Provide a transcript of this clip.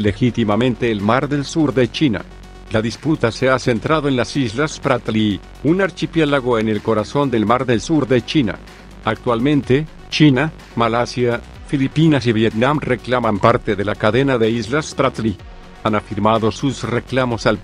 legítimamente el Mar del Sur de China. La disputa se ha centrado en las Islas Spratly, un archipiélago en el corazón del Mar del Sur de China. Actualmente, China, Malasia, Filipinas y Vietnam reclaman parte de la cadena de Islas Spratly. Han afirmado sus reclamos al